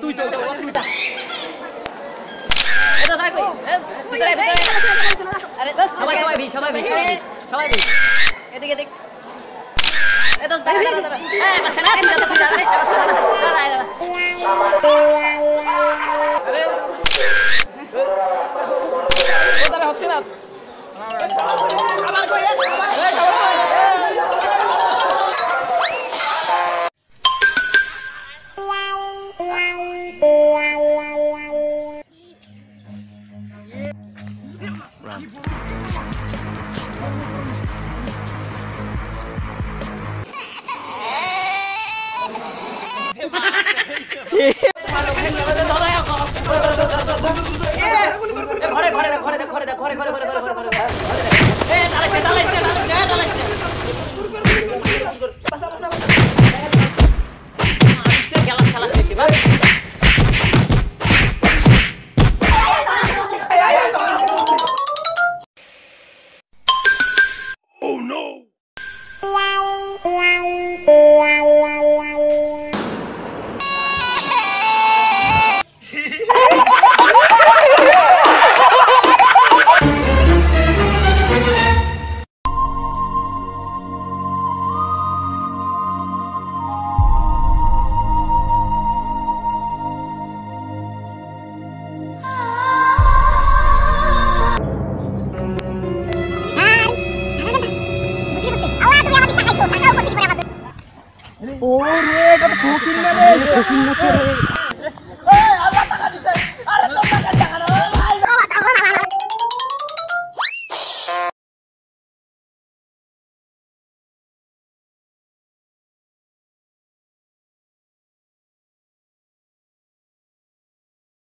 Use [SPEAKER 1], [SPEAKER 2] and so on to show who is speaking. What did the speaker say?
[SPEAKER 1] তুই তো সবাই সবাই সবাই এদিকে দেখ ঘরে দেখ ঘরে দেখ ঘরে ঘরে ঘরে ঘরে ঘরে ঘরে এ দাঁড়াইছে দাঁড়াইছে দাঁড়াইছে দাঁড়াইছে বাসা বাসা
[SPEAKER 2] रे तो ठोकिन ना रे ठोकिन ना रे